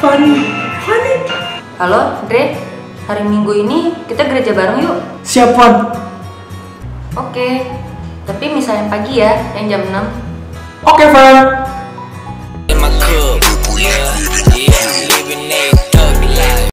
Fanny, Fanny. Halo, Dre. Hari Minggu ini kita gereja bareng yuk. Siap, Fan. Oke. Tapi misalnya pagi ya, yang jam 6. Oke, Fan.